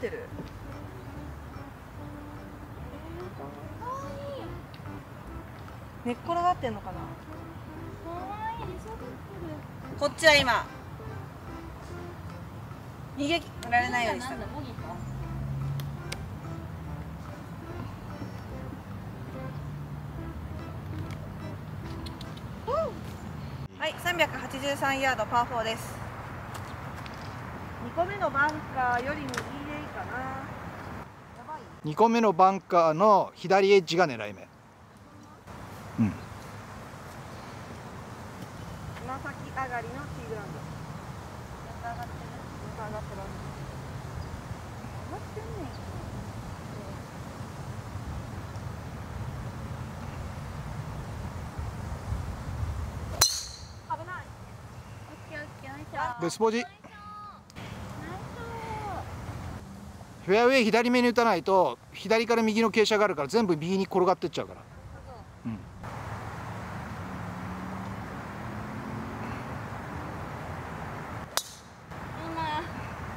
ってる。寝っ転がってんのかな。こっちは今逃げられないようにしたの。はい383ヤードパー4です。2個目のバンカーより右2個目のバンカーの左エッジが狙い目。うんつま先上がりのティーグラウンド上がってる上がってる上がってんねん。危ない。ベスポジフェアウェイ左目に打たないと左から右の傾斜があるから全部右に転がってっちゃうから。うん。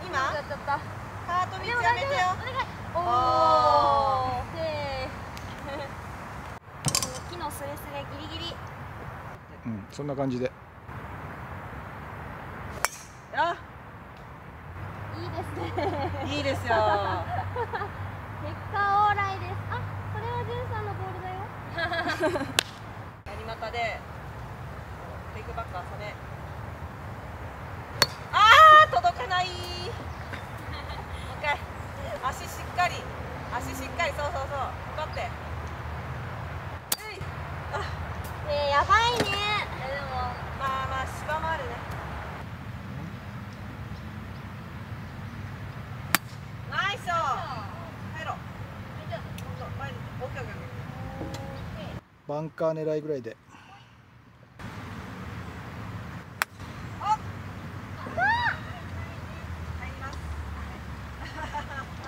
今やっちゃったハート道やめてよ。おおおせー。木のスレスレギリギリ。うんそんな感じであいいですねいいですよ。結果オーライです。あそれはジュンさんのボールだよ。何股でテイクバックあー届かない。もう一回。足しっかり。足しっかり。そうそうそう。かかって。うい。あ。ねえやばいね。えでもまあまあ芝もあるねナイス入ろうほんと前にオッケーオッケーオッケーバンカー狙いぐらいで入りますあ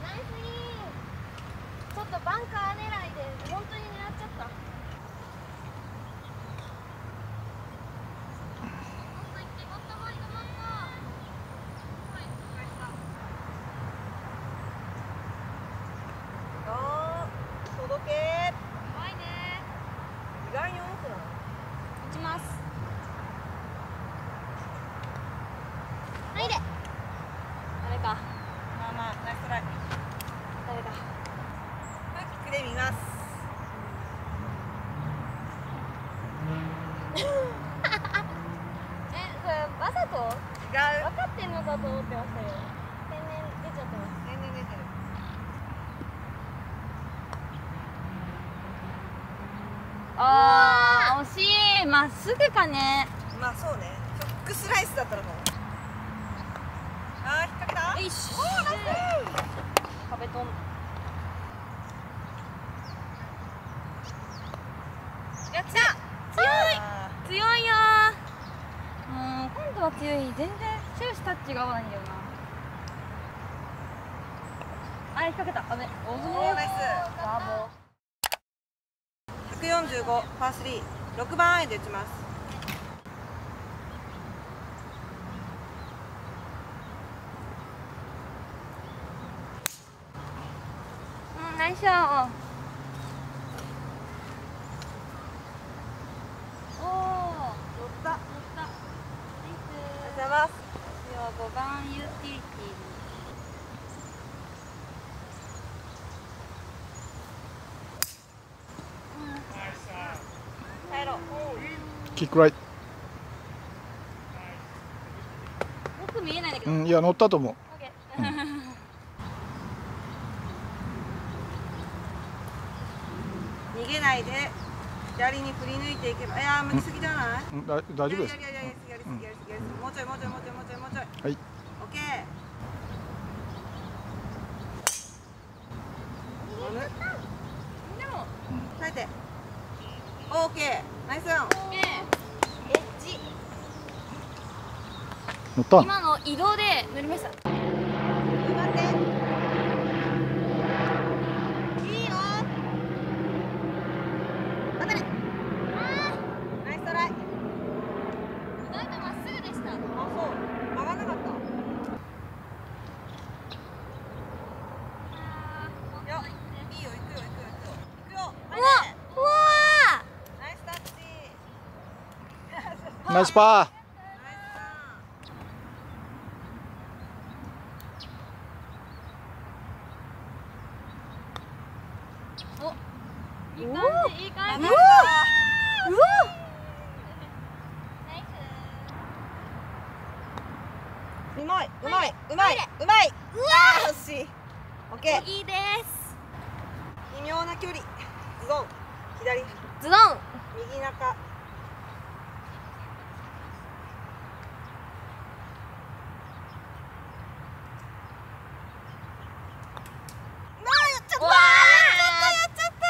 ーナイスインちょっとバンカー狙いで本当に狙っちゃったもっと行ってもっともっともっあー届けと怖いね意外に重くない打ちますはいで誰かまあまあナイストライ誰かキックで見ますえこれわざと違う分かってんのかと思ってましたよ天然出ちゃってます全然出てるあー惜しい。まっすぐかね。まあそうね。フックスライスだったらもう。あー引っ掛けた。壁トンやった強いあ強いよー強い全然終始タッチが合わないんだよな。あ引っ掛けた。危ねおおーナイス。ブラボー145パー。36番アイで打ちます。うんナイスショーおお乗った乗ったナイスありがとうございますでは5番ユーティリティキックライ見えないん。だけど、うんいや乗ったと思う。逃げないで。左に振り抜いていけば。いやー向きすぎじゃない？うん。だ大丈夫です。いやいやいややりすぎやりすぎやりすぎやりすぎもうちょいもうちょいもうちょいもうちょいもうちょいはい耐えてオーケーナイス。オンオッケーエッジ乗った。今の移動で乗りました。頑張っていいよ当たれナイストライ意外とまっすぐでしたあそう曲がんなかったナイスパいい感じ。いい感じ。うわうわナイうまいうまいうまいうまいうわー。惜しいオッケー。スいいです微妙な距離ズドン左ズドン右中うわーやっちゃったわーやっちゃった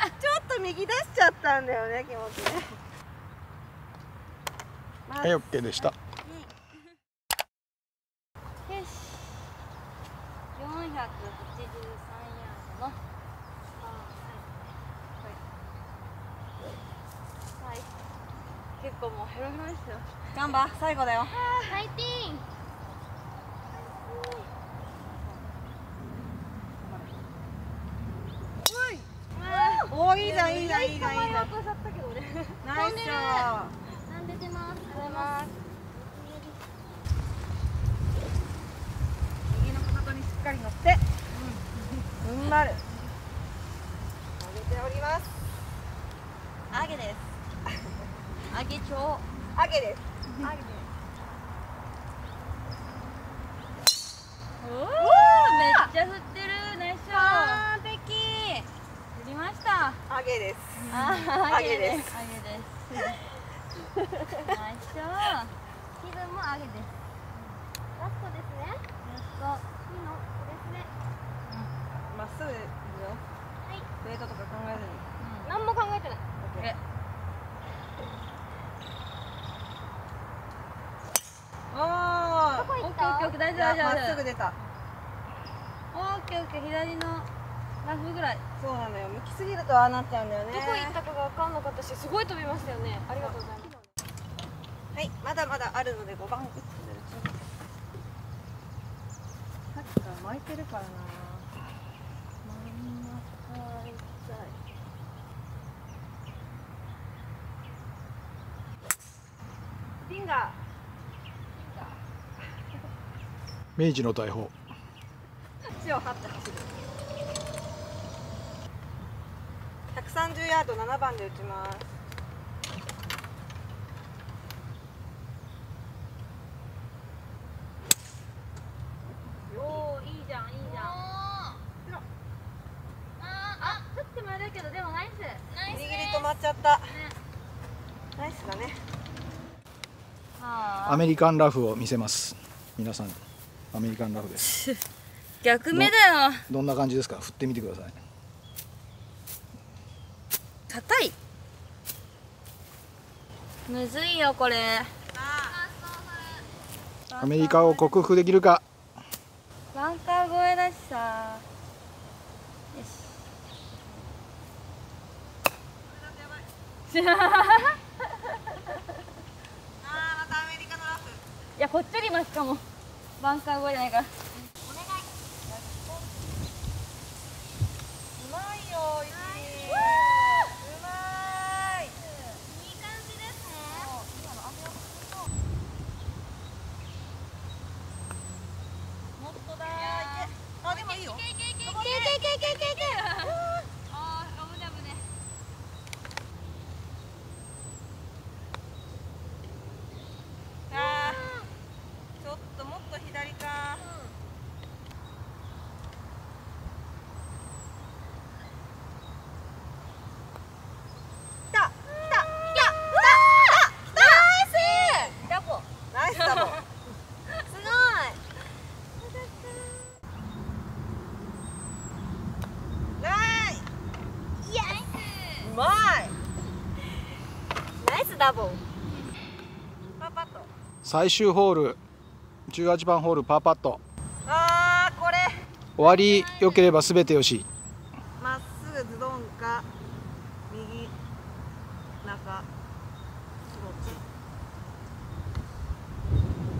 やっちゃったちょっと右出しちゃったんだよね気持ちね。まあ。ーはい OK でした。よし。483ヤードのはいはい結構もうヘロヘロですよガンバ最後だよファイティンおーいいじゃんいいじゃんいいじゃんいいじゃん捕まえようとしちゃったけどねナイスショーなん。で出ますありがとうございます右のかかとにしっかり乗ってうん。踏ん。張る上げております揚げです揚げ帳上げです揚げですおおめっちゃ振ってるナイスショー完璧振りました上げです。あ揚げです。揚げです。ナイス。ショー気分も揚げです。ラストですね。ラスト。いいのこれですね。まっすぐいくよ。はい。ウェイトとか考えずに。何も考えてない。え。おーどこ行っオッたオッケーオッケー。大丈夫大丈夫。まっすぐ出た。オッケーオッケー。左のラフぐらい？そうなのよ。向きすぎるとああなっちゃうんだよね。どこ行ったかが分かんなかったしすごい飛びましたよね。ありがとうございます。はい。まだまだあるので5番打ってるさっきから巻い。てるからな真ん中行きたい。フィンガ明治の大砲。ー地を張って走る130ヤード7番で打ちます。おおいいじゃんいいじゃん。ああちょっとけどでもナイス。ナギリギリ止まっちゃった。ね。ナイスだね。はアメリカンラフを見せます。皆さんアメリカンラフです。逆目だよ。どんな感じですか？振ってみてください硬い。むずいよこれ。アメリカを克服できるか。バンカー越えだしさ。よし。あーまたアメリカのラフ。いやこっちにいますかも。バンカー越えじゃないから最終ホール18番ホールパーパット。あーこれ。終わり良ければ全てよし。まっすぐズドンか右中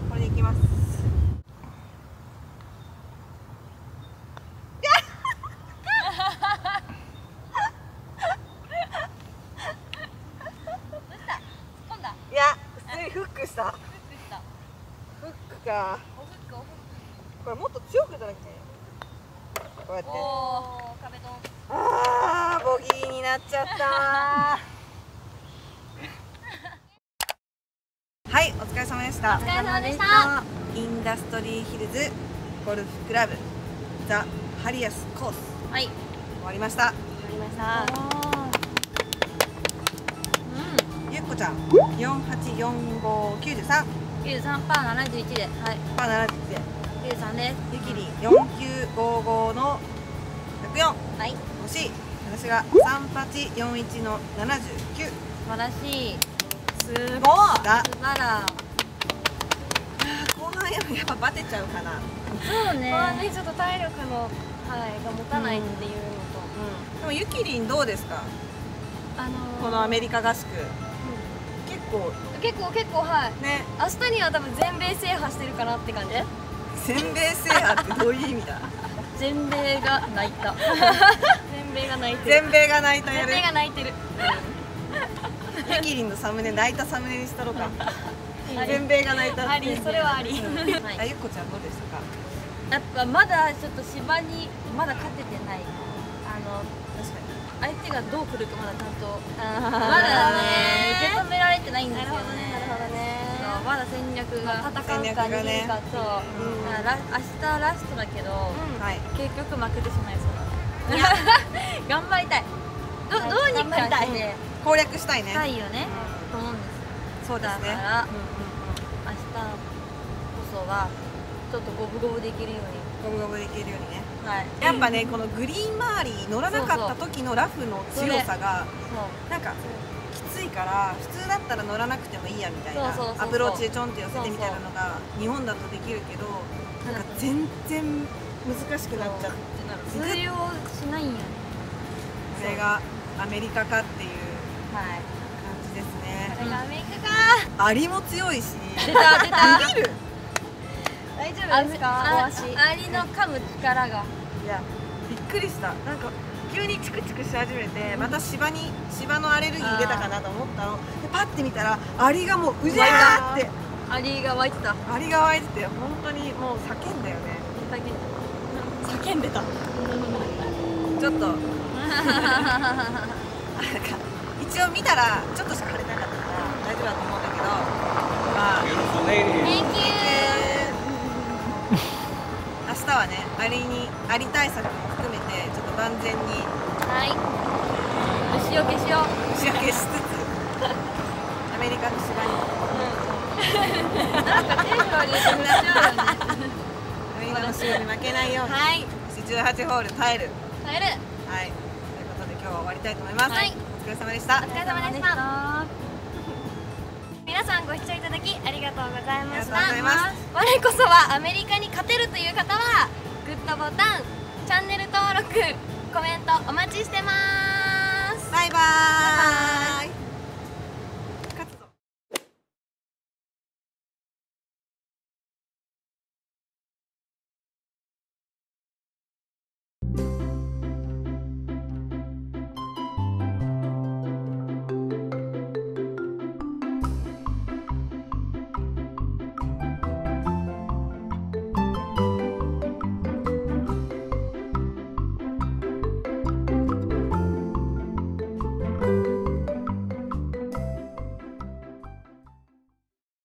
これでいきます。今度いやスイしたフックしたか。これもっと強くじゃなくてこうやって。あーボギーになっちゃった。はいお疲れ様でした。お疲れ様でした。インダストリーヒルズゴルフクラブザ・ハリアスコース。はい。終わりました。わかりました。ゆっこちゃん484593うん93パー71ではい。パー70で。93です。ゆきりん4955の104はい。惜しい。私が3841の79素晴らしい。すごい。だ素晴ら後半やっぱバテちゃうかな。そうね。ここはねちょっと体力の、はい、が持たないっていうのと、でもゆきりんどうですか？あのーこのアメリカ合宿。結構結構結構はい。ね。明日には多分全米制覇してるかなって感じ。全米制覇ってどういう意味だ？全米が泣いた。全米が泣いてる。全米が泣いたや全る米が泣いてる。ゆきりんのサムネ泣いたサムネにしたろうか全米が泣いたあり。それはあり。あゆっこちゃんどうでしたか？やっぱまだちょっと芝にまだ勝ててないあの確かに。相手がどう来るかまだちゃんとままだね受け止められてないんですよね。なるほどね。まだ戦略が。戦うか逃げるかってそう、うんだからラ明日ラストだけど、はい。結局負けてしまいそうだ。頑張りたい。どどうにかして。攻略したいね。したいよね、と思うんですそうですね。だから明日こそはちょっと五分五分できるように。ゴムゴムできるようにね。はい。やっぱねこのグリーン周り乗らなかった時のラフの強さがなんかきついから普通だったら乗らなくてもいいやみたいなアプローチでちょんって寄せてみたいなのが日本だとできるけどなんか全然難しくなっちゃって通用しないんや。ねこれがアメリカかっていうはい。感じですね。これがアメリカか。アリも強いし。出た出た。る。大丈夫ですか？おあ足。アリの噛む力が。いやびっくりした。なんか急にチクチクし始めてまた芝に芝のアレルギー出たかなと思ったの。でパッて見たらアリがもううじゃーって。アリが湧いてた。アリが湧いてて本当にもう叫んだよね。叫んでた。ちょっと。なんか一応見たらちょっとしか腫れなかったから大丈夫だと思うんだけど。まあ. Thank you 明日はねアリにアリ対策も含めてちょっと万全に。はい。虫よけしよう。仕分けしつつ アメリカの芝に。なん。かテンション上げてくれちゃうよねアメリカの芝に負けないようにはい。18ホール耐える。耐える。はい。ということで今日は終わりたいと思います、はい。お疲れ様でした。お疲れ様でした皆さんご視聴いただきありがとうございました。我こそはアメリカに勝てるという方はグッドボタンチャンネル登録コメントお待ちしてます。バイバイ